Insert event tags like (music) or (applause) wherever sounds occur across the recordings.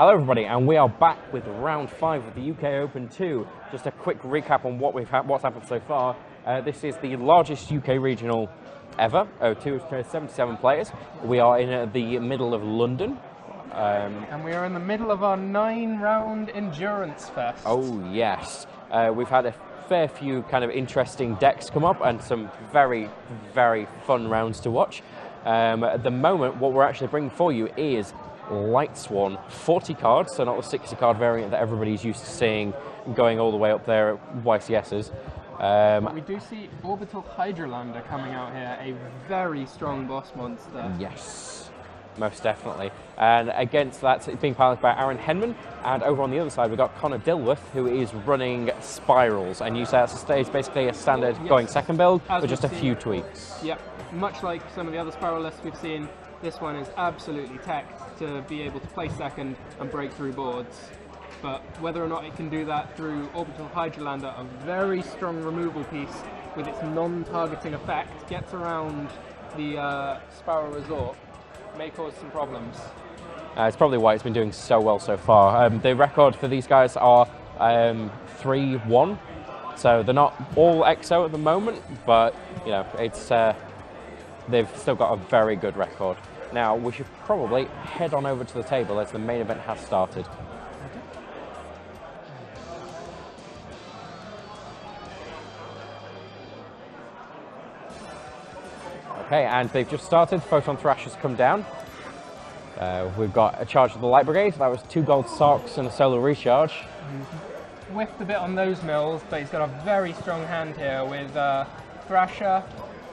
Hello, everybody, and we are back with round five of the UK Open 2. Just a quick recap on what we've had, what's happened so far. Uh, this is the largest UK regional ever. O2 has 77 players. We are in uh, the middle of London. Um, And we are in the middle of our nine round endurance fest. oh yes, uh, we've had a fair few kind of interesting decks come up and some very, very fun rounds to watch. Um, at the moment, what we're actually bringing for you is Lightsworn, 40 cards, so not the 60 card variant that everybody's used to seeing going all the way up there at YCS's. Um, We do see Orbital Hydralander coming out here, a very strong boss monster. Yes, most definitely. And against that, it's being piloted by Aaron Henman. And over on the other side, we've got Conner Dilworth, who is running SPYRALs. And you say that's a it's basically a standard Yes. going second build As with just a few tweaks. Yep, much like some of the other SPYRAL lists we've seen, this one is absolutely tech to be able to play second and break through boards. But whether or not it can do that through Orbital Hydralander, a very strong removal piece with its non-targeting effect, gets around the uh, SPYRAL Resort, may cause some problems. Uh, it's probably why it's been doing so well so far. Um, the record for these guys are um, 3 1. So they're not all EXO at the moment, but you know, it's uh, they've still got a very good record. Now we should probably head on over to the table as the main event has started. Okay, and they've just started. Photon Thrash has come down. Uh, we've got a charge of the Light Brigade. That was two gold socks and a solar recharge. whiffed a bit on those mills, but he's got a very strong hand here with uh, Thrasher,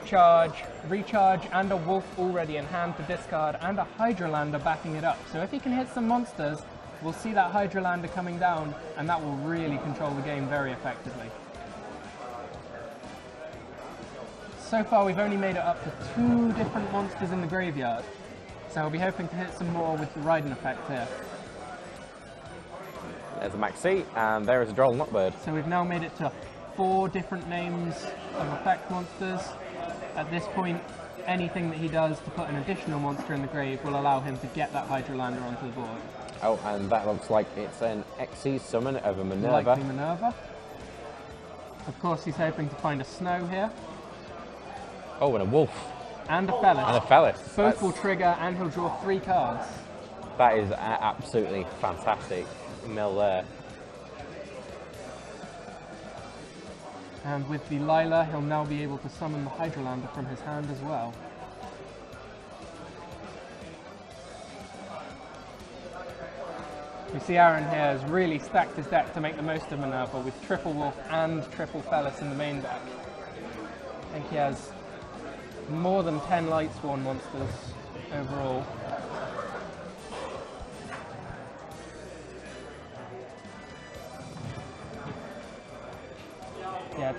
Charge, Recharge, and a Wolf already in hand to discard, and a Hydralander backing it up. So if he can hit some monsters, we'll see that Hydralander coming down, and that will really control the game very effectively. So far, we've only made it up to two different monsters in the graveyard. So I'll be hoping to hit some more with the Raiden effect here. There's a Maxi, and there is a Droll Nutbird. So we've now made it to four different names of effect monsters. At this point, anything that he does to put an additional monster in the grave will allow him to get that Hydralander onto the board. Oh, and that looks like it's an Xyz summon of a Minerva. Likely Minerva. Of course, he's hoping to find a Snow here, Oh, and a Wolf. and a Felis. And a Felis. Both That's- will trigger, and he'll draw three cards. That is absolutely fantastic mill there. And with the Lila, he'll now be able to summon the Hydralander from his hand as well. You see Aaron here has really stacked his deck to make the most of Minerva with Triple Wolf and Triple Felis in the main deck. I think he has more than 10 Light Sworn monsters overall.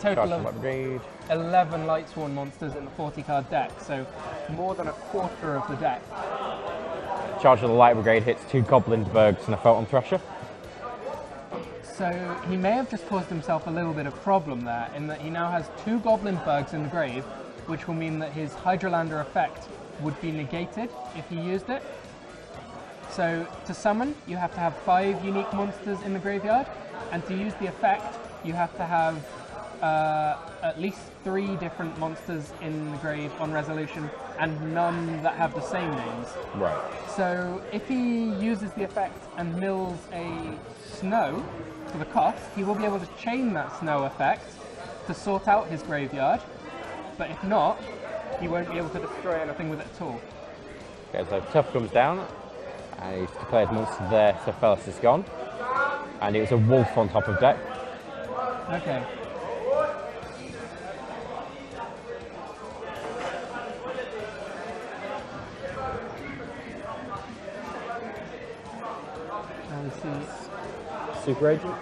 Total of Brigade. 11 Light Sworn monsters in the 40 card deck, so more than a quarter of the deck. Charge of the Light Brigade hits two Goblindberghs and a Photon Thrasher. So he may have just caused himself a little bit of problem there, in that he now has two Goblindberghs in the grave, which will mean that his Hydralander effect would be negated if he used it. So to summon, you have to have five unique monsters in the graveyard, and to use the effect, you have to have uh, at least three different monsters in the grave on resolution, and none that have the same names. Right. So if he uses the effect and mills a snow for the cost, he will be able to chain that snow effect to sort out his graveyard. But if not, he won't be able to destroy anything with it at all. Okay, so Tough comes down, and he's declared monster there, so Felis is gone. And it was a Wolf on top of deck. Okay. Now we see Super Agent.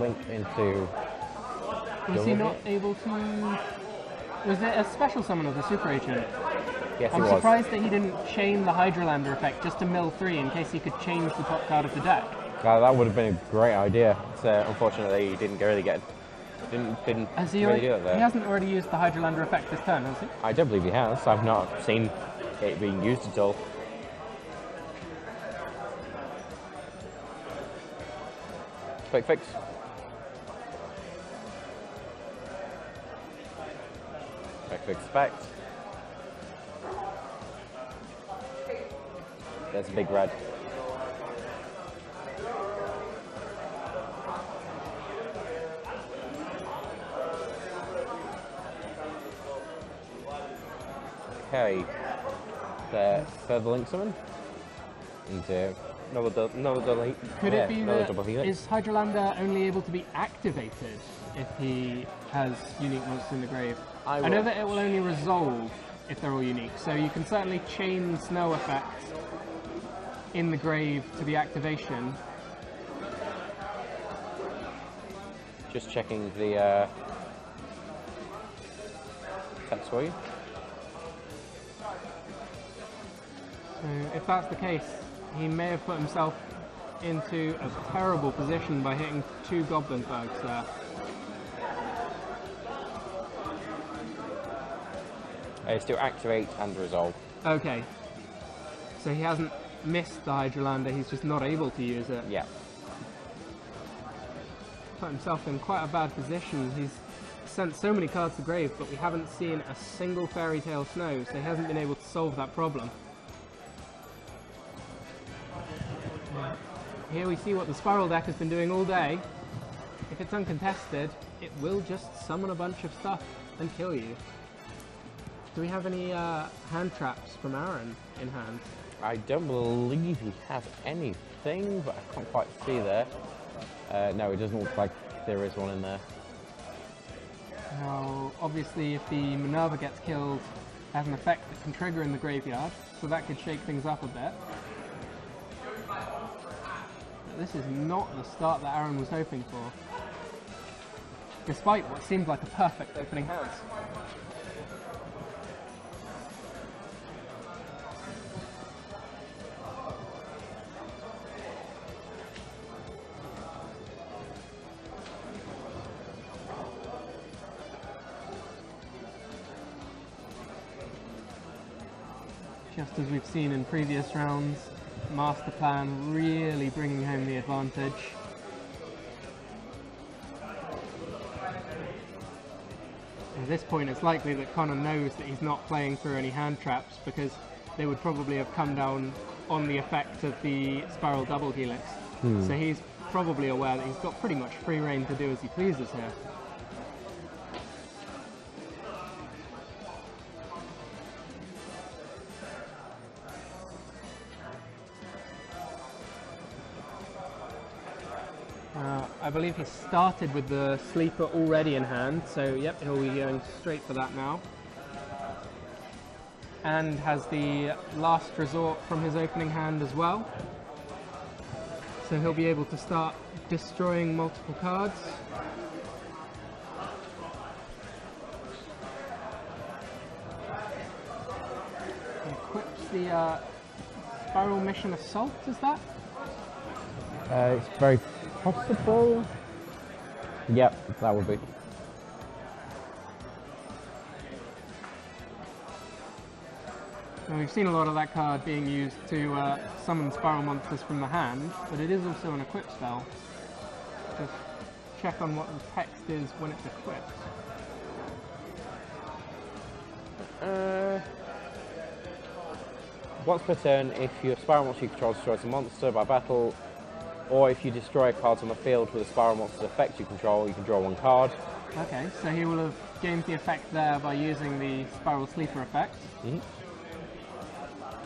Link into. Was he not able to? Was it a special summon of the Super Agent? Yes, I'm it was. surprised that he didn't chain the Hydralander effect just to mill three in case he could change the top card of the deck. Uh, that would have been a great idea. So unfortunately, he didn't really get. Didn't didn't Has he, really already, do it there. he hasn't already used the Hydralander effect this turn, has he? I don't believe he has. I've not seen it being used at all. Quik-Fix. Quick fix effect. There's a big red. Okay. The further link summon. Into another, du- another delete. Could yeah, it be another that double helix. is Hydralander only able to be activated if he has unique monsters in the grave? I I know that it will only resolve if they're all unique, so you can certainly chain snow effects in the grave to the activation. Just checking the uh, text for you. If that's the case, he may have put himself into a terrible position by hitting two Goblindberghs there. Uh, still activate and resolve. Okay. So he hasn't missed the Hydralander, he's just not able to use it. Yeah. Put himself in quite a bad position. He's sent so many cards to grave, but we haven't seen a single Fairy Tail Snow, so he hasn't been able to solve that problem. Here we see what the SPYRAL deck has been doing all day. If it's uncontested, it will just summon a bunch of stuff and kill you. Do we have any uh, hand traps from Aaron in hand? I don't believe we have anything, but I can't quite see there. Uh, no, it doesn't look like there is one in there. Now, obviously, if the Minerva gets killed, it has an effect that can trigger in the graveyard, so that could shake things up a bit. This is not the start that Aaron was hoping for, despite what seemed like a perfect opening hand. Just as we've seen in previous rounds, Master Plan really bringing home the advantage. At this point, it's likely that Conner knows that he's not playing through any hand traps because they would probably have come down on the effect of the SPYRAL Double Helix. Hmm. So he's probably aware that he's got pretty much free reign to do as he pleases here. Believe he started with the sleeper already in hand, so yep, he'll be going straight for that now. And has the last resort from his opening hand as well. So he'll be able to start destroying multiple cards. Equips the uh, SPYRAL Mission Assault, is that? Uh, it's very possible. Yep, that would be. Now, we've seen a lot of that card being used to uh, summon SPYRAL monsters from the hand, but it is also an equip spell. Just check on what the text is when it's equipped. Uh, once per turn, if your SPYRAL monster you control destroys a monster by battle, or if you destroy a card on the field with a SPYRAL monster's effect you control, you can draw one card. Okay, so he will have gained the effect there by using the SPYRAL sleeper effect. Mm-hmm.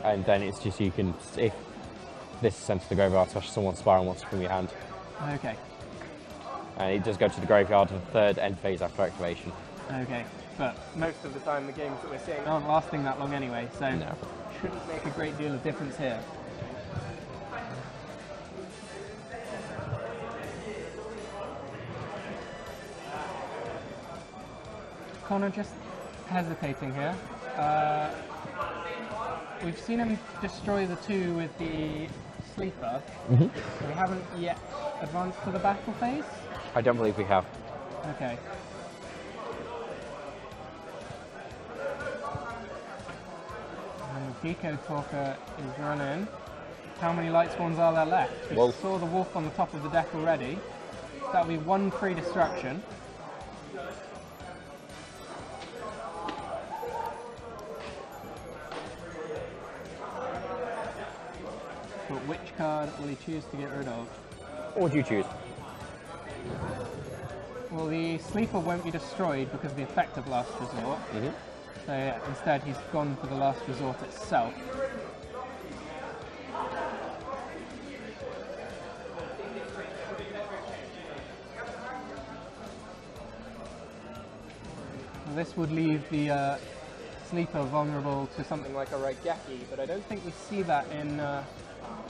And then it's just you can, if this is sent to the graveyard, touch someone's SPYRAL monster from your hand. Okay, And it does go to the graveyard for the third end phase after activation. okay. But most of the time the games that we're seeing aren't lasting that long anyway, so No. shouldn't make a great deal of difference here. Connor just hesitating here. Uh, we've seen him destroy the two with the sleeper. We haven't yet advanced to the battle phase. I don't believe we have. Okay. And Decode Talker is running. How many light spawns are there left? We saw the wolf on the top of the deck already. That'll be one free destruction. Card will he choose to get rid of? What would you choose? Well, the sleeper won't be destroyed because of the effect of last resort. Mhm. So yeah, instead, he's gone for the last resort itself. This would leave the uh, sleeper vulnerable to something like a Raigeki, but I don't think we see that in uh,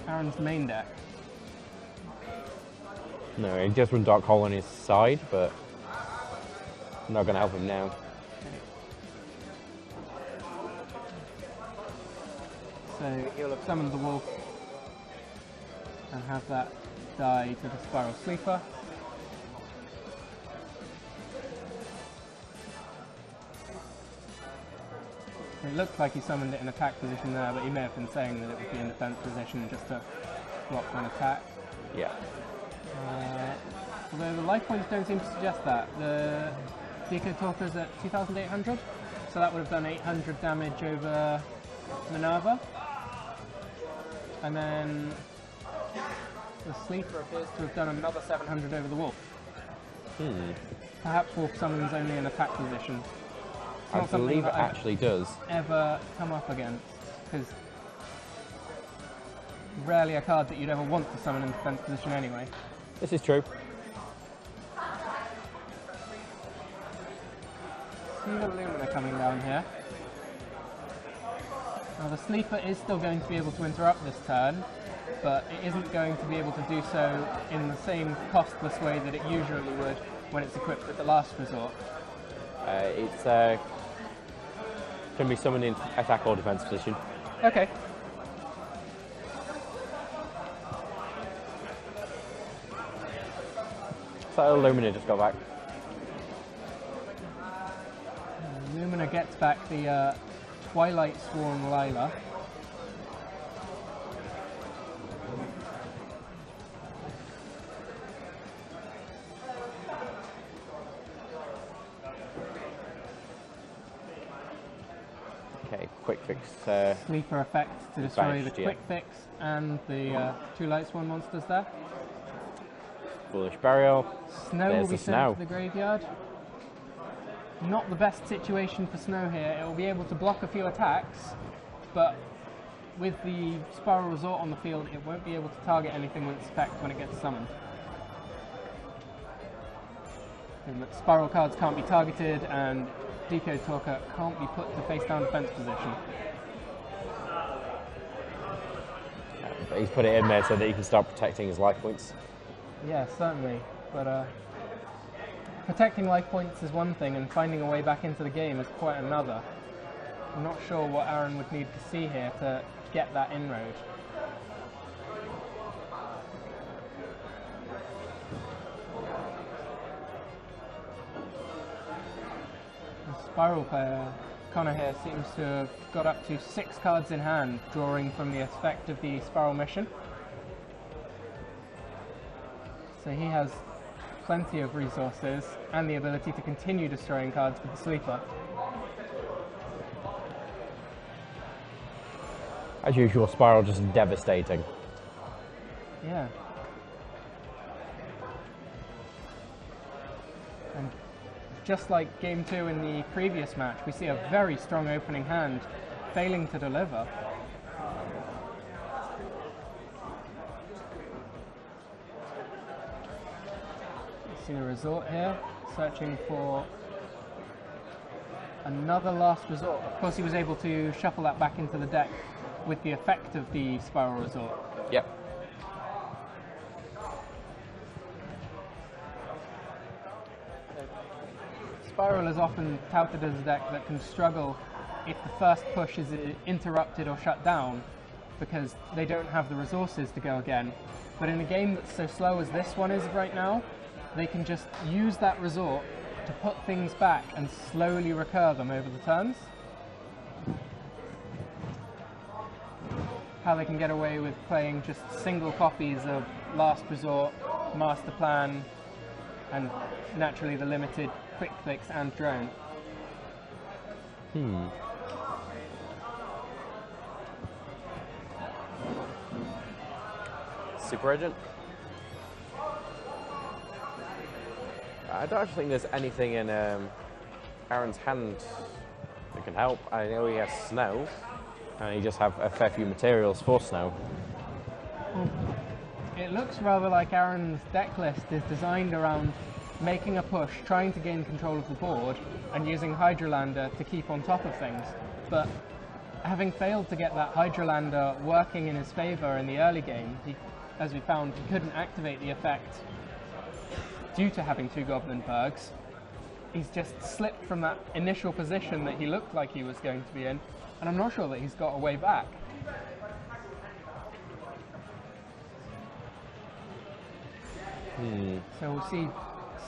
Aaron's main deck. No, he just run Dark Hole on his side, but I'm not going to help him now. So he'll have summoned the wolf and have that die to the SPYRAL sleeper. It looked like he summoned it in attack position there, but he may have been saying that it would be in defense position just to block an attack. Yeah. Uh, although the life points don't seem to suggest that. The Decode Talker's at 2,800, so that would have done 800 damage over Minerva. And then the Sleeper appears to have done another 700 over the Wolf. Hmm. Perhaps Wolf summons only in attack position. It's I not believe it I've actually does. ever come up against, because rarely a card that you'd ever want to summon in defense position anyway. This is true. See the Lumina coming down here. Now the Sleeper is still going to be able to interrupt this turn, but it isn't going to be able to do so in the same costless way that it usually would when it's equipped with the last resort. Uh, it's uh, can be summoned in attack or defense position. Okay. So Lumina just got back. Lumina gets back the uh, Twilight Sworn Lila. Okay, Quik-Fix. Uh, Sleeper effect to destroy the Banished, yeah. Quick Fix and the uh, two Light Sworn monsters there. foolish burial. Snow There's will be the sent snow. to the graveyard. Not the best situation for Snow here. It will be able to block a few attacks, but with the SPYRAL Resort on the field, it won't be able to target anything with its effect when it gets summoned. SPYRAL cards can't be targeted, and Decode Talker can't be put to face down defense position. But he's put it in there so that he can start protecting his life points. Yeah, certainly. But uh, protecting life points is one thing, and finding a way back into the game is quite another. I'm not sure what Aaron would need to see here to get that inroad. SPYRAL player, Conner here, seems to have got up to six cards in hand, drawing from the effect of the SPYRAL mission. So he has plenty of resources and the ability to continue destroying cards with the sleeper. As usual, SPYRAL just devastating. Yeah. Just like game two in the previous match, we see a very strong opening hand failing to deliver. See the resort here, searching for another last resort. Of course, he was able to shuffle that back into the deck with the effect of the SPYRAL resort. Yep. SPYRAL is often touted as a deck that can struggle if the first push is interrupted or shut down because they don't have the resources to go again. But in a game that's so slow as this one is right now, they can just use that resort to put things back and slowly recur them over the turns. how they can get away with playing just single copies of Last Resort, Master Plan, and naturally the limited Quick Fix and Drone. Hmm. Super Agent? I don't actually think there's anything in um, Aaron's hand that can help. I know he has snow, and he just have a fair few materials for snow. It looks rather like Aaron's deck list is designed around making a push, trying to gain control of the board, and using Hydralander to keep on top of things. But having failed to get that Hydralander working in his favour in the early game, he, as we found, he couldn't activate the effect due to having two Goblindberghs. He's just slipped from that initial position that he looked like he was going to be in, and I'm not sure that he's got a way back. Hmm. So we'll see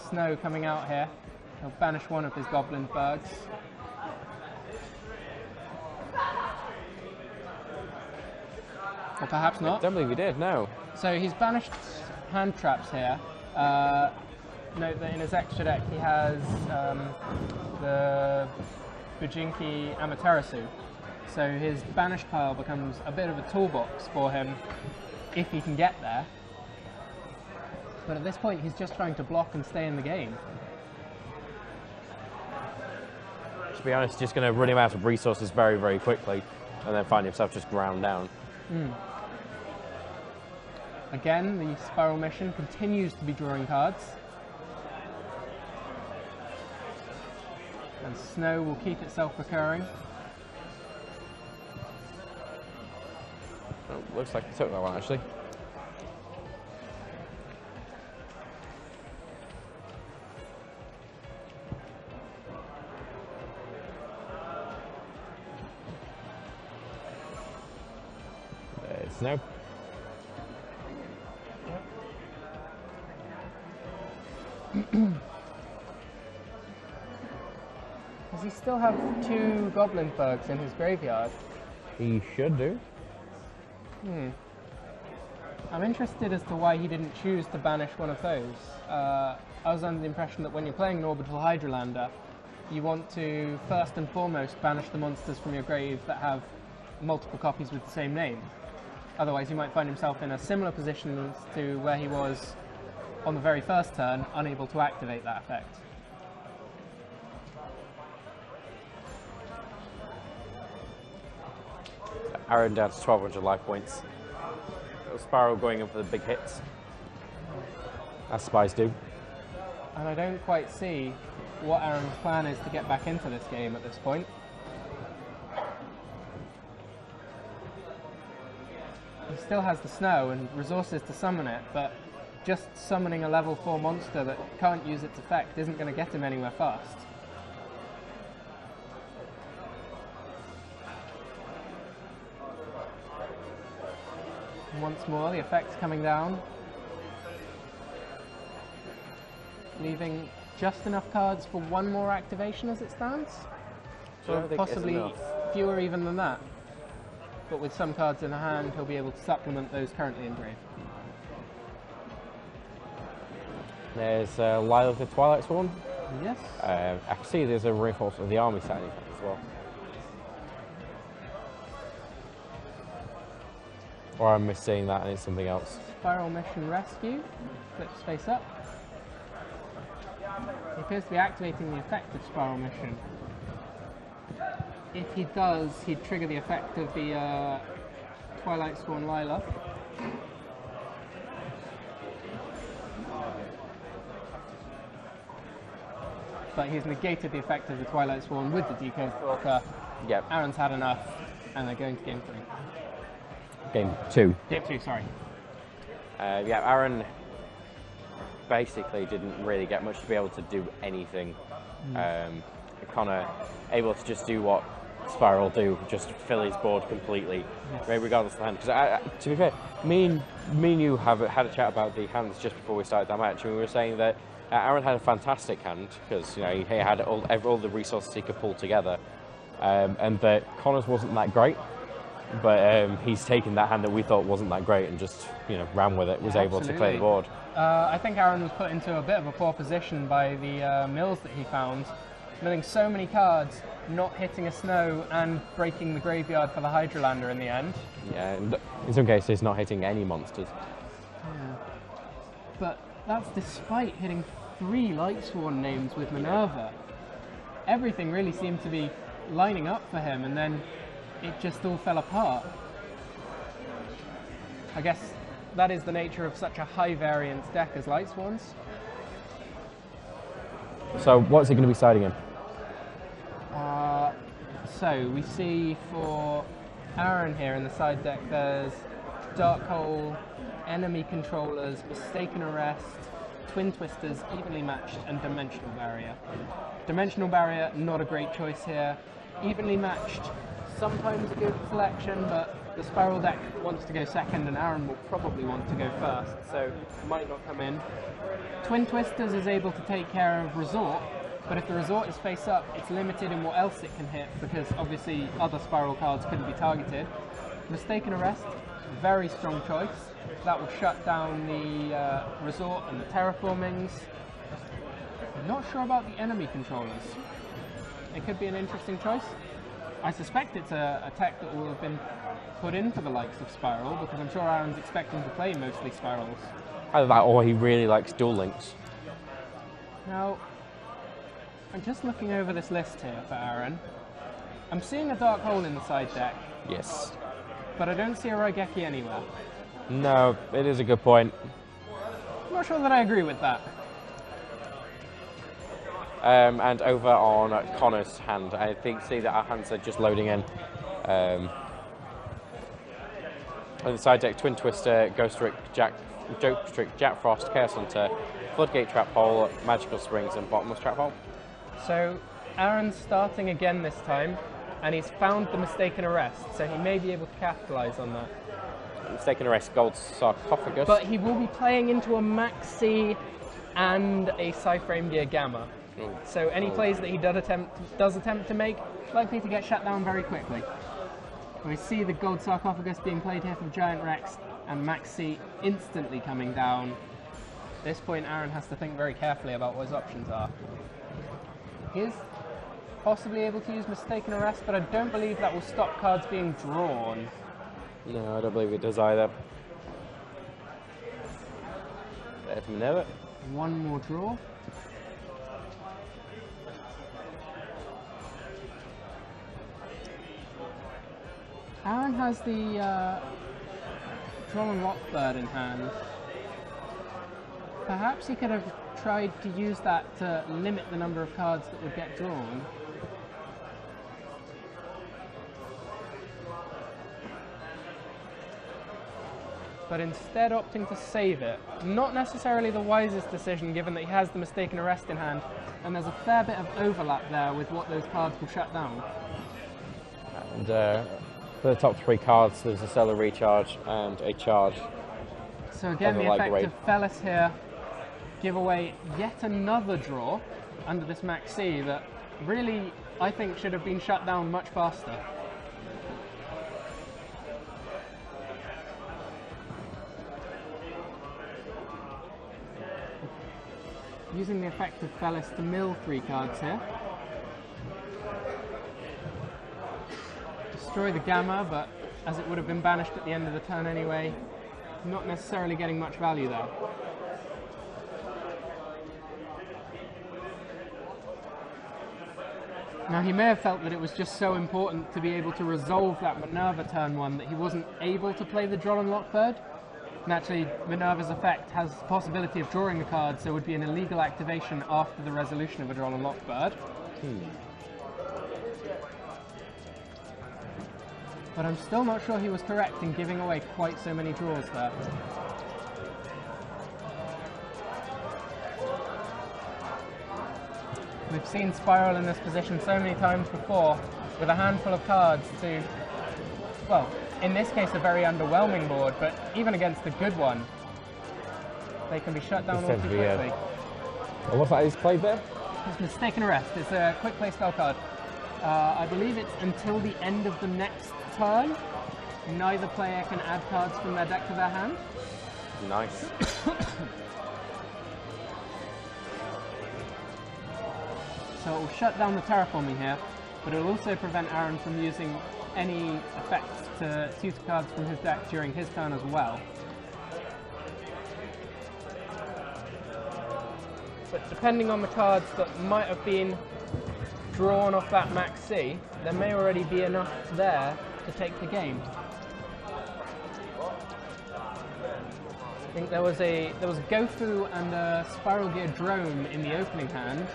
Snow coming out here. He'll banish one of his Goblindberghs. Or perhaps I not. don't believe he did, no. So he's banished hand traps here. Uh, note that in his extra deck he has um, the Bujinki Amaterasu. So his banish pile becomes a bit of a toolbox for him if he can get there. But at this point he's just trying to block and stay in the game. To be honest, just going to run him out of resources very, very quickly, and then find himself just ground down. Hmm. Again, the SPYRAL Mission continues to be drawing cards. And Snow will keep itself recurring. Oh, looks like he took that one actually. There's no. (clears throat) Does he still have two Goblindberghs in his graveyard? He should do. Hmm. I'm interested as to why he didn't choose to banish one of those. Uh, I was under the impression that when you're playing an Orbital Hydralander, you want to first and foremost banish the monsters from your grave that have multiple copies with the same name. Otherwise, he might find himself in a similar position to where he was on the very first turn, unable to activate that effect. Aaron down to 1200 life points. Sparrow going in for the big hits. As spies do. And I don't quite see what Aaron's plan is to get back into this game at this point. Still has the snow and resources to summon it, but just summoning a level 4 monster that can't use its effect isn't going to get him anywhere fast. Once more, the effect's coming down. leaving just enough cards for one more activation as it stands? Or possibly fewer even than that. But with some cards in the hand, he'll be able to supplement those currently in grave. There's uh, Lilith the Twilight Sworn. Yes. Uh, I can see there's a reinforcement of the army setting as well. Or I'm misseeing that and it's something else. SPYRAL Mission Rescue. Flips face up. He appears to be activating the effect of SPYRAL Mission. If he does, he'd trigger the effect of the uh, Twilight Sworn Lila. But he's negated the effect of the Twilight Sworn with the Decode Talker. Yep, Aaron's had enough, and they're going to game three. game two. Game two, sorry. Uh, yeah, Aaron basically didn't really get much to be able to do anything. Um, Conner able to just do what SPYRAL do, just fill his board completely, Yes. regardless of the hand. Because to be fair, me and, me and you have had a chat about the hands just before we started that match, and we were saying that uh, Aaron had a fantastic hand because you know he had all, all the resources he could pull together, um, and that Conner's wasn't that great. but um, he's taken that hand that we thought wasn't that great and just you know ran with it. Was Yeah, able to clear the board. Uh, I think Aaron was put into a bit of a poor position by the uh, mills that he found, milling so many cards, not hitting a snow, and breaking the graveyard for the Hydralander in the end. Yeah, in some cases not hitting any monsters. Yeah. But that's despite hitting three Lightsworn names with Minerva. Everything really seemed to be lining up for him, and then it just all fell apart. I guess that is the nature of such a high variance deck as Lightsworns. So what's he going to be siding in? Uh, so we see for Aaron here in the side deck, there's Dark Hole, Enemy Controllers, Mistaken Arrest, Twin Twisters, Evenly Matched, and Dimensional Barrier. Dimensional Barrier, not a great choice here. Evenly Matched, sometimes a good selection, but the SPYRAL deck wants to go second, and Aaron will probably want to go first, so might not come in. Twin Twisters is able to take care of Resort, but if the Resort is face up, it's limited in what else it can hit because obviously other SPYRAL cards couldn't be targeted. Mistaken Arrest, very strong choice. That will shut down the uh, Resort and the Terraformings. I'm not sure about the enemy controllers. It could be an interesting choice. I suspect it's a, a tech that will have been put in for the likes of SPYRAL because I'm sure Aaron's expecting to play mostly SPYRALs. Either that or he really likes Duel Links. Now, I'm just looking over this list here for Aaron. I'm seeing a dark hole in the side deck, Yes. but I don't see a Raigeki anywhere. No, it is a good point. I'm not sure that I agree with that. Um, and over on Conner's hand, I think see that our hands are just loading in. Um, on the side deck, Twin Twister, Ghost Trick, Jack, Joke Trick, Jack Frost, Chaos Hunter, Floodgate Trap Hole, Magical Springs, and Bottomless Trap Hole. So, Aaron's starting again this time, and he's found the mistaken arrest, so he may be able to capitalize on that. Mistaken Arrest, Gold Sarcophagus. But he will be playing into a Maxi and a PSY-Framegear Gamma. So any plays that he does attempt, does attempt to make, likely to get shut down very quickly. We see the gold sarcophagus being played here for Giant Rex, and Maxi instantly coming down. At this point, Aaron has to think very carefully about what his options are. Is possibly able to use Mistaken Arrest, but I don't believe that will stop cards being drawn. No, I don't believe it does either. There's Minerva. One more draw. Aaron has the uh, and Lockbird in hand. Perhaps he could have tried to use that to limit the number of cards that would get drawn. but instead opting to save it. Not necessarily the wisest decision given that he has the mistaken arrest in hand, and there's a fair bit of overlap there with what those cards will shut down. And uh, for the top three cards, there's a Stellar Recharge and a Charge. So again, the the effect of Felis here give away yet another draw under this Max C that really, I think, should have been shut down much faster. Using the effect of Felis to mill three cards here. Destroy the Gamma, but as it would have been banished at the end of the turn anyway, not necessarily getting much value there. Now he may have felt that it was just so important to be able to resolve that Minerva turn one that he wasn't able to play the Droll and Lockbird. Naturally, Minerva's effect has the possibility of drawing a card, so it would be an illegal activation after the resolution of a Droll and Lockbird. Hmm. But I'm still not sure he was correct in giving away quite so many draws there. We've seen SPYRAL in this position so many times before, with a handful of cards to, well, in this case a very underwhelming board, but even against a good one, they can be shut down This all too to be, quickly. Well, what's that he's played there? It's Mistaken Arrest. It's a quick play spell card. Uh, I believe it's until the end of the next turn. Neither player can add cards from their deck to their hand. Nice. (coughs) (coughs) (coughs) So it will shut down the terraforming here, but it will also prevent Aaron from using any effects to tutor cards from his deck during his turn as well. But depending on the cards that might have been drawn off that Max C, there may already be enough there to take the game. I think there was a there was Gofu and a SPYRAL Gear drone in the opening hand.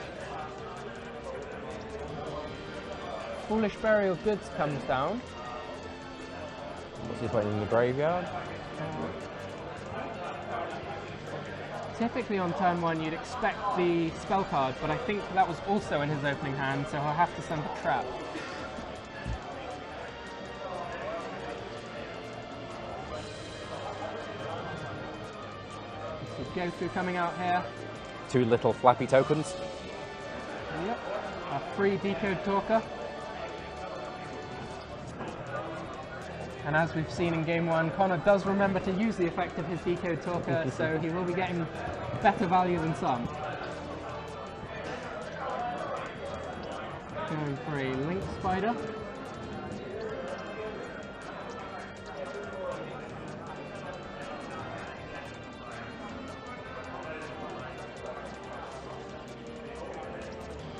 Foolish Burial Goods comes down. What's he putting in the graveyard? Typically on turn one you'd expect the spell card, but I think that was also in his opening hand, so he'll have to send a trap. Is Gofu coming out here. Two little flappy tokens. Yep. A free decode talker. And as we've seen in game one, Conner does remember to use the effect of his decode talker, (laughs) so he will be getting better value than some. Going for a link spider.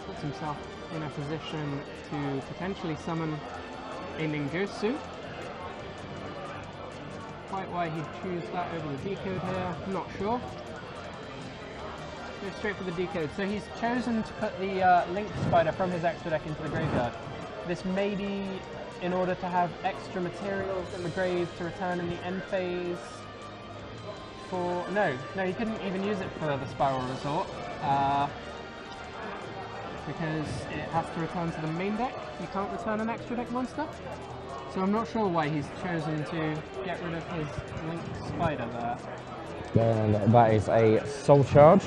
Puts himself in a position to potentially summon a Ningirsu. Why he'd choose that over the decode here, I'm not sure. Go straight for the decode. So he's chosen to put the uh, Link Spider from his extra deck into the graveyard. This may be in order to have extra materials in the grave to return in the end phase. For no, no, he couldn't even use it for the SPYRAL Resort. Uh, because it has to return to the main deck. You can't return an extra deck monster. So I'm not sure why he's chosen to get rid of his Link Spider there. And that is a Soul Charge,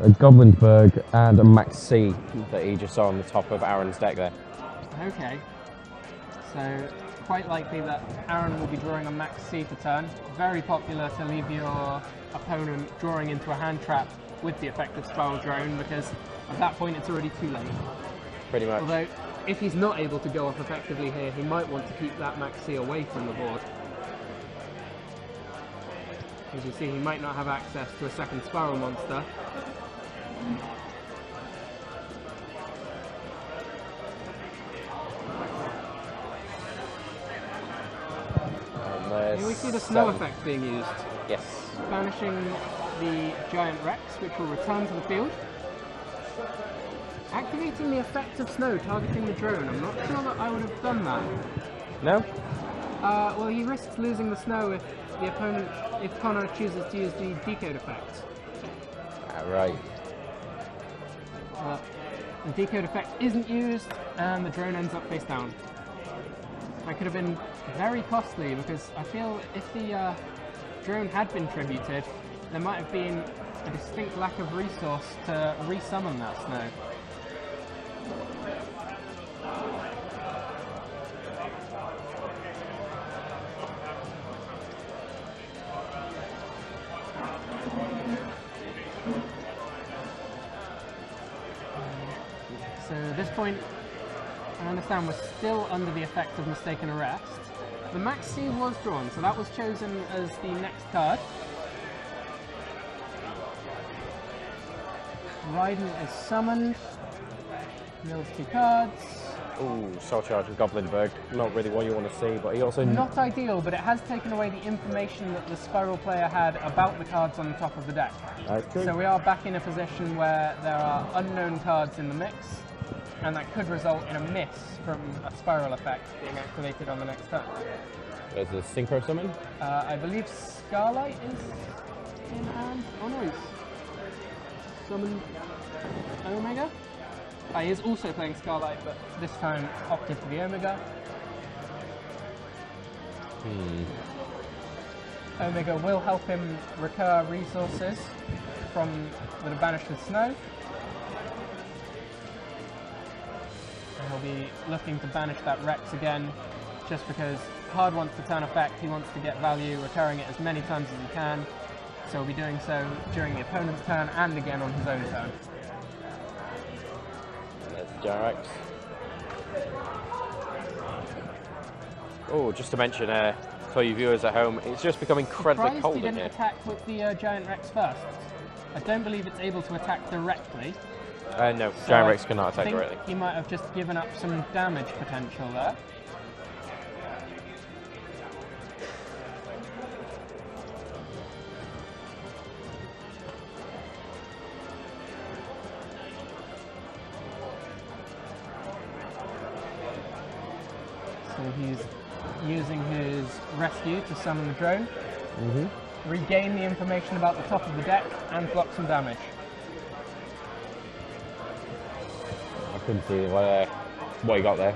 a Goblindbergh, and a Max C that he just saw on the top of Aaron's deck there. Okay. So quite likely that Aaron will be drawing a Max C for turn. Very popular to leave your opponent drawing into a hand trap with the effective SPYRAL Drone because at that point it's already too late. Pretty much. Although if he's not able to go off effectively here, he might want to keep that Max C away from the board. As you see, he might not have access to a second SPYRAL monster. Here we see the snow seven. effect being used. Yes. banishing the giant Rex, which will return to the field. Activating the effect of snow, targeting the drone. I'm not sure that I would have done that. No? Uh, well, he risks losing the snow if the opponent, if Conner chooses to use the decode effect. Ah, right. Uh, the decode effect isn't used, and the drone ends up face down. That could have been very costly because I feel if the uh, drone had been tributed, there might have been a distinct lack of resource to resummon that snow. We're still under the effect of mistaken arrest. The Max C was drawn, so that was chosen as the next card. Raiden is summoned. Mills two cards. Ooh, Soul Charge and Goblindbergh. Not really what you want to see, but he also Not ideal, but it has taken away the information that the SPYRAL player had about the cards on the top of the deck. That's true. So we are back in a position where there are unknown cards in the mix, and that could result in a miss from a SPYRAL effect being activated on the next turn. There's a Synchro Summon. Uh, I believe Starlight is in hand. Oh no, he's summoned Omega. Uh, he is also playing Starlight, but this time opted for the Omega. Omega will help him recur resources from the banished with snow. And he'll be looking to banish that Rex again, just because hard wants to turn effect, he wants to get value, recurring it as many times as he can. So he'll be doing so during the opponent's turn and again on his own turn. There's the Gyrax. Oh, just to mention, uh, for you viewers at home, it's just become incredibly Surprised cold he in didn't here. attack with the uh, Giant Rex first. I don't believe it's able to attack directly. Uh, no, so Giant Rex cannot attack think directly. He might have just given up some damage potential there. So he's using his rescue to summon the drone, hmm regain the information about the top of the deck, and block some damage. Couldn't see what, uh, what he got there.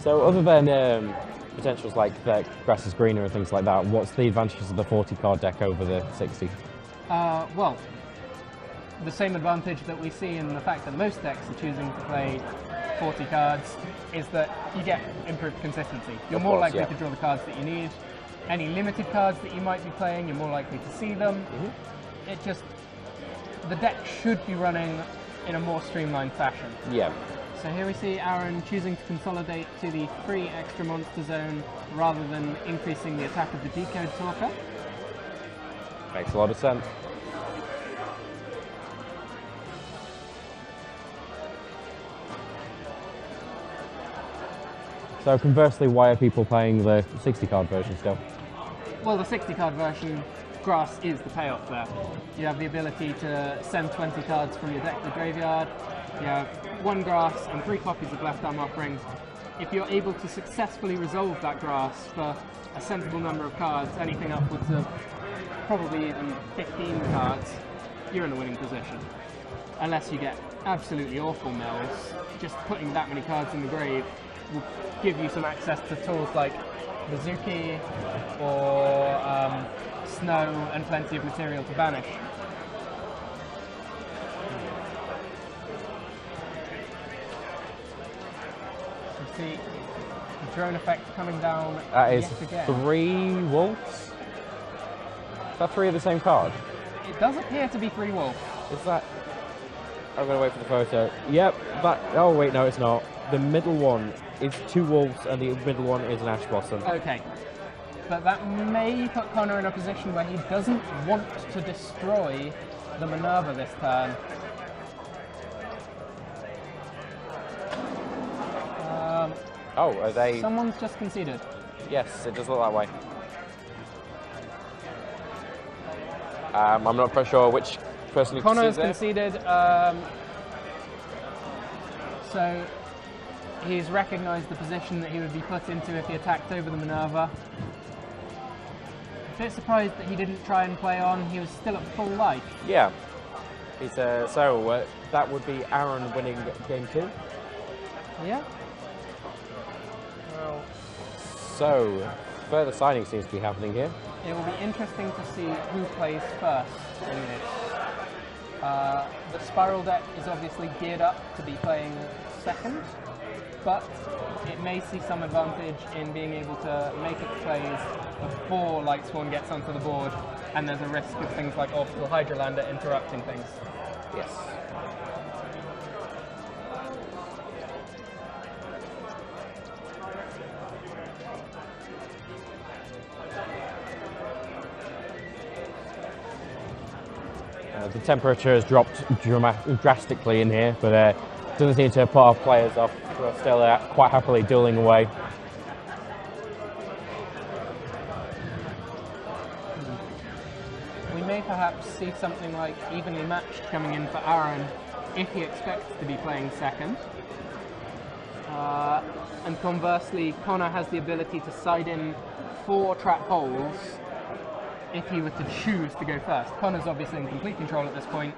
So other than um, potentials like the grass is greener and things like that, what's the advantages of the 40 card deck over the 60? Uh, well, the same advantage that we see in the fact that most decks are choosing to play 40 cards is that you get improved consistency. You're Of more course, likely yeah. to draw the cards that you need. Any limited cards that you might be playing, you're more likely to see them. Mm-hmm. It just the deck should be running in a more streamlined fashion. Yeah. So here we see Aaron choosing to consolidate to the free extra monster zone rather than increasing the attack of the decode talker. Makes a lot of sense. So conversely, why are people playing the 60 card version still? Well, the 60 card version, grass is the payoff there. You have the ability to send 20 cards from your deck to the graveyard. You have one grass and three copies of Left Arm Offering. If you're able to successfully resolve that grass for a sensible number of cards, anything upwards of probably even 15 cards, you're in a winning position. Unless you get absolutely awful mills, just putting that many cards in the grave will give you some access to tools like Mizuki or um, Snow and plenty of material to banish. See the drone effect coming down That is three wolves? Is that three of the same card? It does appear to be three wolves. Is that... I'm to wait for the photo. Yep, that... Oh, wait, no, it's not. The middle one is two wolves and the middle one is an ash blossom. Okay. But that may put Conner in a position where he doesn't want to destroy the Minerva this turn. Oh, are they... someone's just conceded. Yes, it does look that way. Um, I'm not quite sure which person Conner's conceded. Um, so he's recognised the position that he would be put into if he attacked over the Minerva. A bit surprised that he didn't try and play on. He was still at full life. Yeah. He's, uh, so uh, that would be Aaron winning game two. Yeah. Well, so further signing seems to be happening here. It will be interesting to see who plays first in this. Uh, the SPYRAL deck is obviously geared up to be playing second, but it may see some advantage in being able to make its plays before Lightsworn gets onto the board, and there's a risk of things like Orbital Hydralander interrupting things. Yes. Temperature has dropped drastically in here, but uh, doesn't seem to have put our players off. We're still uh, quite happily dueling away. We may perhaps see something like evenly matched coming in for Aaron if he expects to be playing second. Uh, and conversely, Conner has the ability to side in four trap holes if he were to choose to go first. Conner's obviously in complete control at this point.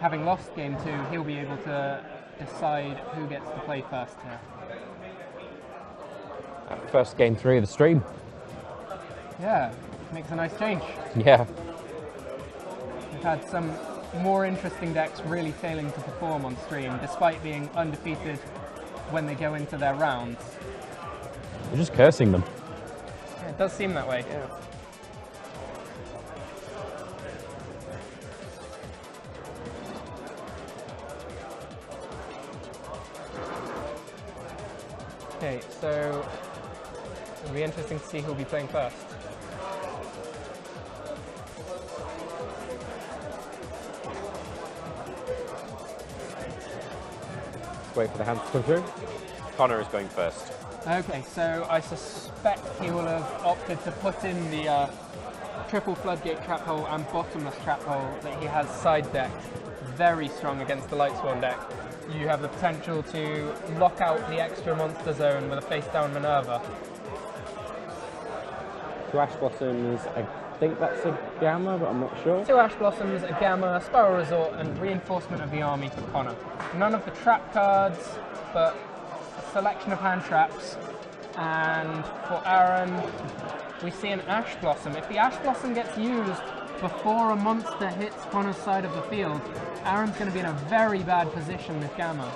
having lost game two, he'll be able to decide who gets to play first here. Uh, First game three of the stream. Yeah, makes a nice change. Yeah. We've had some more interesting decks really failing to perform on stream, despite being undefeated when they go into their rounds. You're just cursing them. Yeah, it does seem that way. Okay, so it'll be interesting to see who'll be playing first. Wait for the hands to come through. Conner is going first. Okay, so I suspect he will have opted to put in the uh, triple floodgate trap hole and bottomless trap hole that he has side decked. Very strong against the Lightsworn deck. You have the potential to lock out the extra monster zone with a face down Minerva. Two Ash Blossoms, I think that's a Gamma, but I'm not sure. Two Ash Blossoms, a Gamma, SPYRAL Resort, and reinforcement of the army for Conner. None of the trap cards, but a selection of hand traps. And for Aaron, we see an Ash Blossom. If the Ash Blossom gets used before a monster hits Conner's side of the field, Aaron's going to be in a very bad position with Gamma.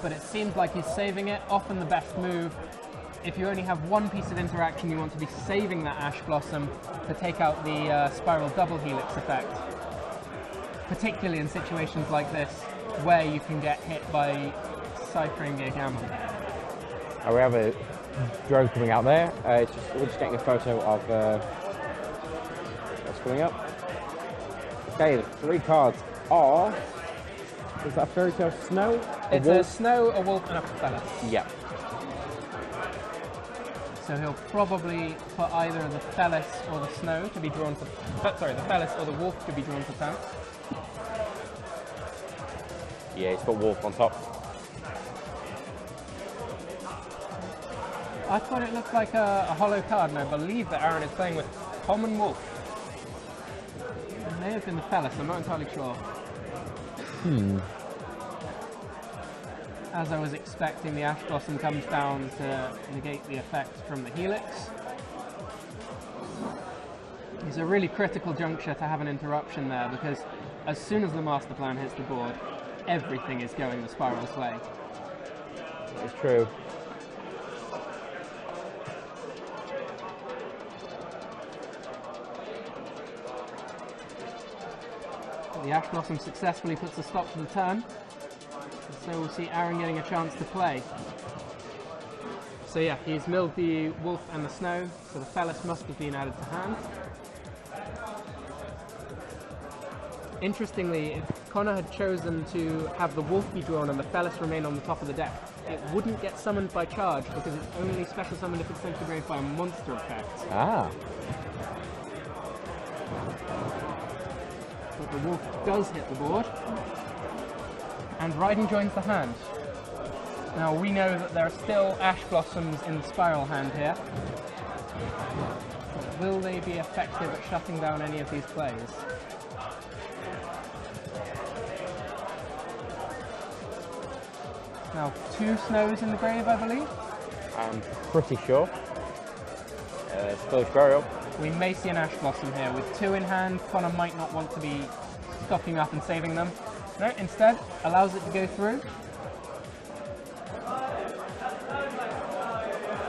But it seems like he's saving it, often the best move. If you only have one piece of interaction, you want to be saving that Ash Blossom to take out the uh, SPYRAL Double Helix effect. Particularly in situations like this, where you can get hit by ciphering a Gamma. Uh, we have a drone coming out there. Uh, just, we're just getting a photo of uh, coming up. Okay, three cards are. Is that Fairy Tail Snow? A It's a snow, a wolf, and a Felis. Yeah. So he'll probably put either the Felis or the Snow to be drawn to. uh, sorry, the Felis or the Wolf to be drawn to pounce. Yeah, it's got Wolf on top. I thought it looked like a, a hollow card, and I believe that Aaron is playing with Common Wolf. May have been the Felis, I'm not entirely sure. Hmm. As I was expecting, the Ash Blossom comes down to negate the effect from the Helix. It's a really critical juncture to have an interruption there because as soon as the master plan hits the board, everything is going the SPYRAL's way. It's true. The Ash Blossom successfully puts a stop to the turn. So we'll see Aaron getting a chance to play. So yeah, he's milled the Wolf and the Snow, so the Felis must have been added to hand. Interestingly, if Conner had chosen to have the Wolf be drawn and the Felis remain on the top of the deck, it wouldn't get summoned by charge because it's only special summoned if it's grave by a monster effect. Ah. But the wolf does hit the board. And Raiden joins the hand. Now we know that there are still ash blossoms in the SPYRAL hand here. But will they be effective at shutting down any of these plays? Now two snows in the grave, I believe. I'm pretty sure. Uh, Spillage Burial. We may see an Ash Blossom here. With two in hand, Conner might not want to be stocking up and saving them. No, instead, allows it to go through.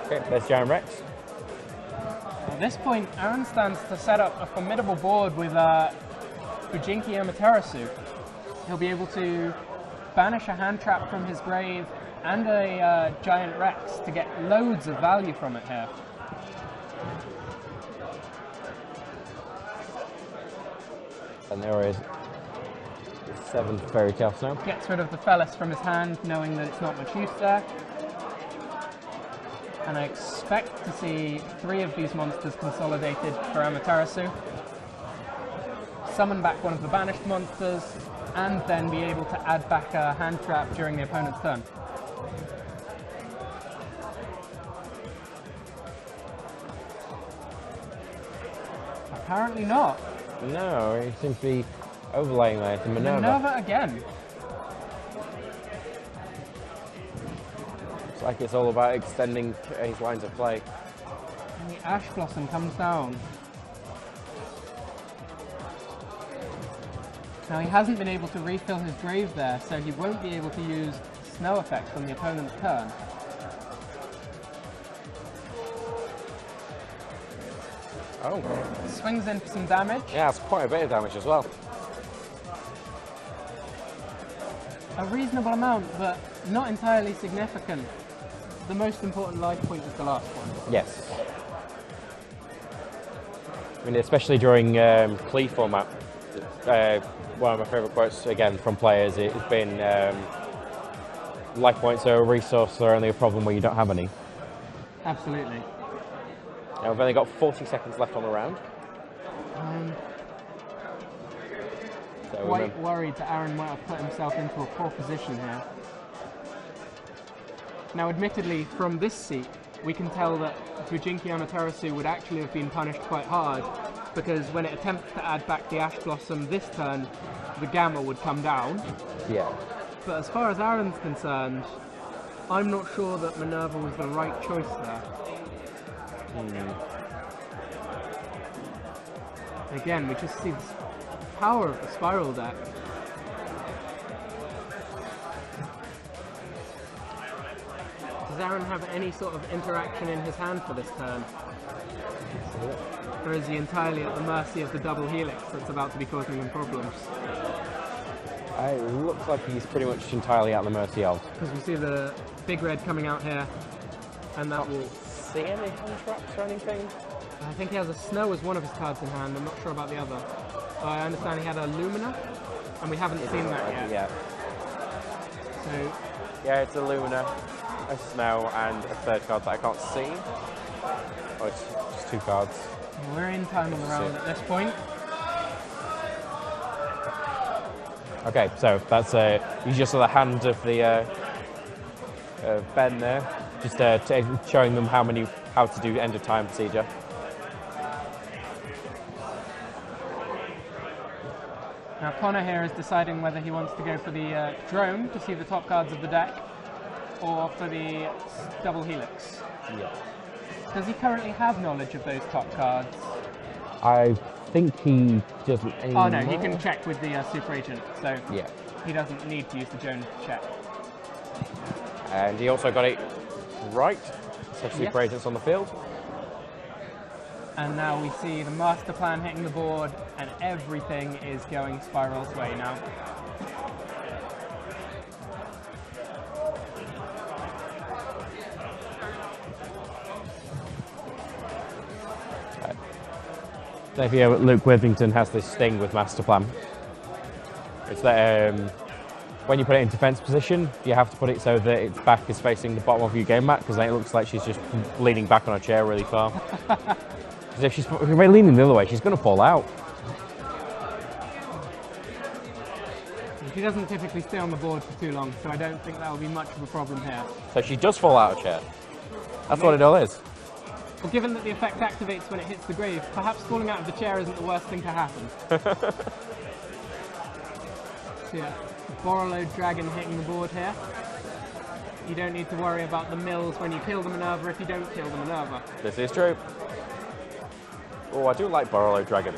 Okay, there's Giant Rex. At this point, Aaron stands to set up a formidable board with uh, Fujinki Amaterasu. He'll be able to banish a hand trap from his grave and a uh, giant Rex to get loads of value from it here. And there is the seventh Fairy Tail Snow. Gets rid of the Felis from his hand, knowing that it's not much use there. And I expect to see three of these monsters consolidated for Amaterasu. Summon back one of the banished monsters, and then be able to add back a hand trap during the opponent's turn. Apparently not. No, he seems to be overlaying there to Minerva. Minerva again. It's like it's all about extending his lines of play. And the Ash Blossom comes down. Now he hasn't been able to refill his grave there, so he won't be able to use snow effects on the opponent's turn. Oh, Swings in for some damage. yeah, it's quite a bit of damage as well. A reasonable amount, but not entirely significant. The most important life point is the last one. Yes. I mean, especially during um, Klee format, uh, one of my favourite quotes again from players it has been um, life points are a resource, they're only a problem where you don't have any. Absolutely. Now we've only got 40 seconds left on the round. Um, So quite worried that Aaron might have put himself into a poor position here. Now, admittedly, from this seat, we can tell that Dujinki Amaterasu would actually have been punished quite hard because when it attempts to add back the Ash Blossom this turn, the Gamma would come down. yeah. But as far as Aaron's concerned, I'm not sure that Minerva was the right choice there. Again, we just see the power of the SPYRAL deck. Does Aaron have any sort of interaction in his hand for this turn? Or is he entirely at the mercy of the double helix that's about to be causing him problems? Uh, It looks like he's pretty much entirely at the mercy of. Because we see the big red coming out here, and that will. See any hand traps or anything? I think he has a snow as one of his cards in hand. I'm not sure about the other. Uh, I understand he had a Lumina, and we haven't seen that yet. Yeah. So Yeah, it's a Lumina, a Snow, and a third card that I can't see. Oh, it's just two cards. we're in time on the round at this point. Okay, so that's uh, you just saw the hand of the uh, uh, Ben there, just uh, t- showing them how many how to do end of time procedure. Now Conner here is deciding whether he wants to go for the uh, drone to see the top cards of the deck, or for the double helix. Yeah. Does he currently have knowledge of those top cards? I think he doesn't. Oh no, he can check with the uh, super agent, so Yeah, he doesn't need to use the drone to check. and he also got it right. So super Yes. agents on the field. And now we see the master plan hitting the board, and everything is going SPYRAL's way now. If you know, Luke Withington has this thing with master plan. It's that um, when you put it in defense position, you have to put it so that its back is facing the bottom of your game mat because then it looks like she's just leaning back on a chair really far. (laughs) Because if she's if you're leaning the other way, she's going to fall out. She doesn't typically stay on the board for too long, so I don't think that will be much of a problem here. So she does fall out of chair. That's what it all is. Well, given that the effect activates when it hits the grave, perhaps falling out of the chair isn't the worst thing to happen. (laughs) yeah, Borreload Dragon hitting the board here. You don't need to worry about the mills when you kill the Minerva if you don't kill the Minerva. This is true. Oh, I do like Borreload Dragon.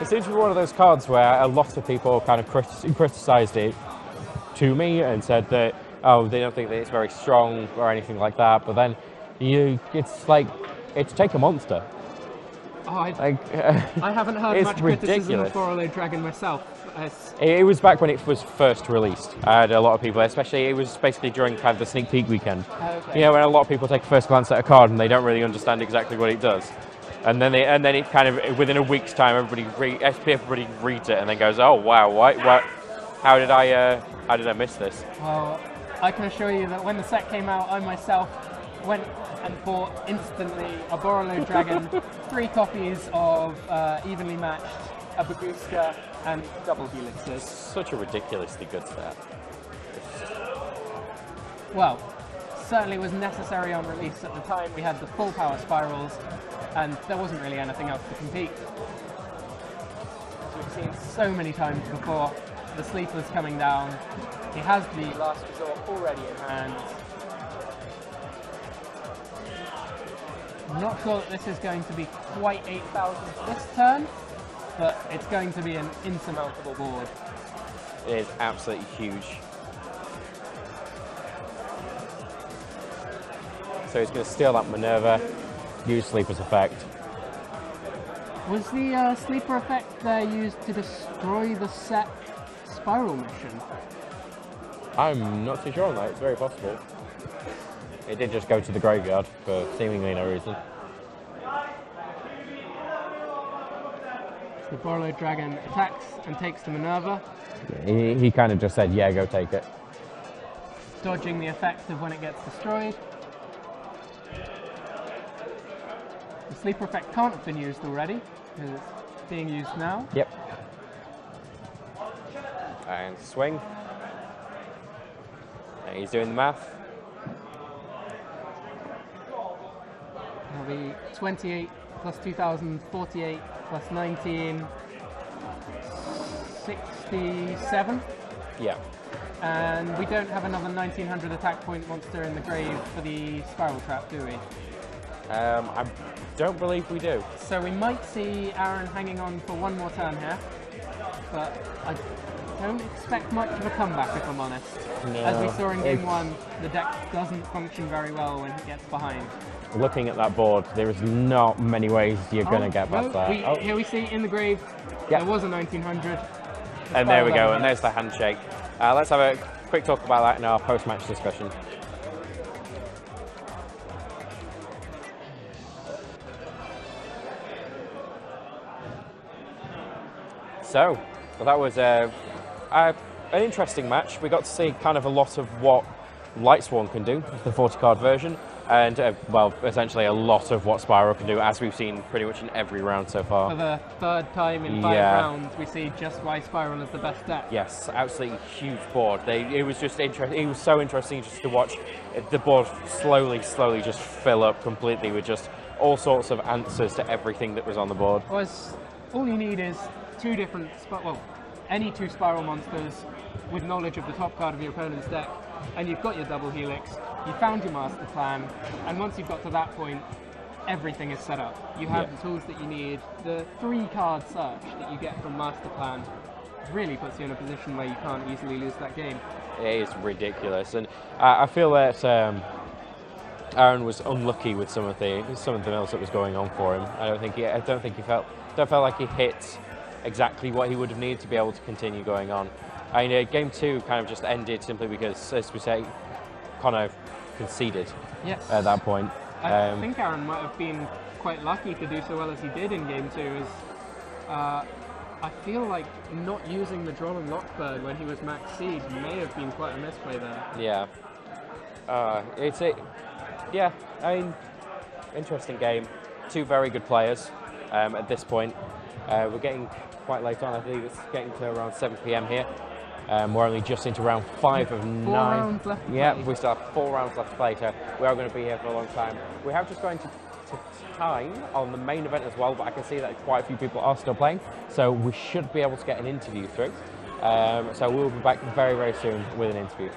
It seems to be one of those cards where a lot of people kind of criti- criticised it to me and said that, oh, they don't think that it's very strong or anything like that. But then you, it's like, it's take a monster. Oh, I, Like, (laughs) I haven't heard much criticism of ridiculous. Borreload Dragon myself. It, it was back when it was first released. I had a lot of people, especially it was basically during kind of the sneak peek weekend. Okay. You know, when a lot of people take a first glance at a card and they don't really understand exactly what it does, and then they and then it kind of within a week's time, everybody re, everybody reads it and then goes, oh wow, why, why how did I uh, how did I miss this? Well, I can assure you that when the set came out, I myself went and bought instantly a Borreload Dragon, (laughs) three copies of uh, evenly matched a Baguska and double helixes. Such a ridiculously good set. Well, certainly was necessary on release at the time. We had the full power SPYRALs, and there wasn't really anything else to compete. As we've seen so many times before, the sleeper's coming down. He has the last resort already in hand. I'm not sure that this is going to be quite 8,000 this turn, but it's going to be an insurmountable board. It is absolutely huge. So he's going to steal that Minerva, use Sleeper's effect. Was the uh, sleeper effect there used to destroy the set SPYRAL mission? I'm not too sure on that, it's very possible. It did just go to the graveyard for seemingly no reason. The Borreload Dragon attacks and takes the Minerva, He, he kind of just said, yeah, go take it. dodging the effect of when it gets destroyed. The sleeper effect can't have been used already, because it's being used now. Yep. And swing. And he's doing the math. Be 28 plus 2048 plus 19, 67. Yeah. And we don't have another 1900 attack point monster in the grave for the SPYRAL trap, do we? Um, I don't believe we do. So we might see Aaron hanging on for one more turn here, but I don't expect much of a comeback if I'm honest. As we saw in game one, the deck doesn't function very well when he gets behind. Looking at that board, there is not many ways you're going to Oh, get no, past that. we- Oh, Here we see in the grave, Yeah. there was a 1900. and there we go, and there's the handshake. Uh, let's have a quick talk about that in our post-match discussion. So, well, that was uh, uh, an interesting match. We got to see kind of a lot of what Lightsworn can do, the 40 card version, and uh, well, essentially a lot of what SPYRAL can do, as we've seen pretty much in every round so far. For the third time in five Yeah. rounds, we see just why SPYRAL is the best deck. Yes, absolutely huge board. They, it was just interesting. It was so interesting just to watch the board slowly, slowly just fill up completely with just all sorts of answers to everything that was on the board. was all you need is two different well any two SPYRAL monsters with knowledge of the top card of your opponent's deck and you've got your double helix you found your master plan and once you've got to that point everything is set up you have Yeah. the tools that you need the three card search that you get from master plan really puts you in a position where you can't easily lose that game It is ridiculous, and I, I feel that um, Aaron was unlucky with some of the something else that was going on for him. I don't think he, I don't think he felt, don't feel like he hit exactly what he would have needed to be able to continue going on. I mean, uh, game two kind of just ended simply because, as we say, Conner conceded yes at that point. I Um, think Aaron might have been quite lucky to do so well as he did in game two. Is uh, I feel like not using the Droll and Lockbird when he was max seed may have been quite a misplay there. Yeah. Uh, it's it. Yeah, I mean, interesting game. Two very good players um, at this point. Uh, we're getting quite late on. I believe it's getting to around 7 p.m. here. Um, we're only just into round five of Four nine. rounds left to yeah, play. we still have four rounds left to play, so we are going to be here for a long time. We have just gone to, to time on the main event as well, but I can see that quite a few people are still playing, so we should be able to get an interview through. Um, so we'll be back very, very soon with an interview.